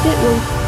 get one.